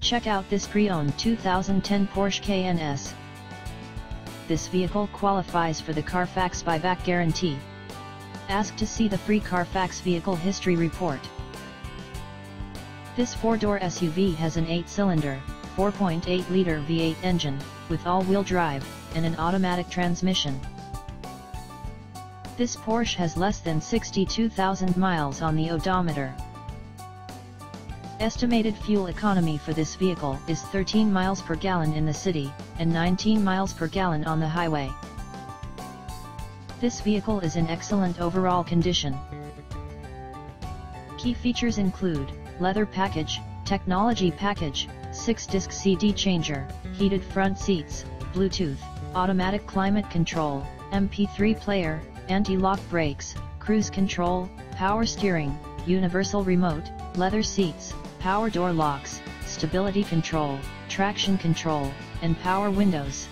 Check out this pre-owned 2010 Porsche Cayenne S. This vehicle qualifies for the Carfax buyback guarantee. Ask to see the free Carfax vehicle history report. This four-door SUV has an 8-cylinder, 4.8-liter V8 engine, with all-wheel drive, and an automatic transmission. This Porsche has less than 62,000 miles on the odometer. Estimated fuel economy for this vehicle is 13 miles per gallon in the city, and 19 miles per gallon on the highway. This vehicle is in excellent overall condition. Key features include, leather package, technology package, 6-disc CD changer, heated front seats, Bluetooth, automatic climate control, MP3 player, anti-lock brakes, cruise control, power steering, universal remote, leather seats, power door locks, stability control, traction control, and power windows.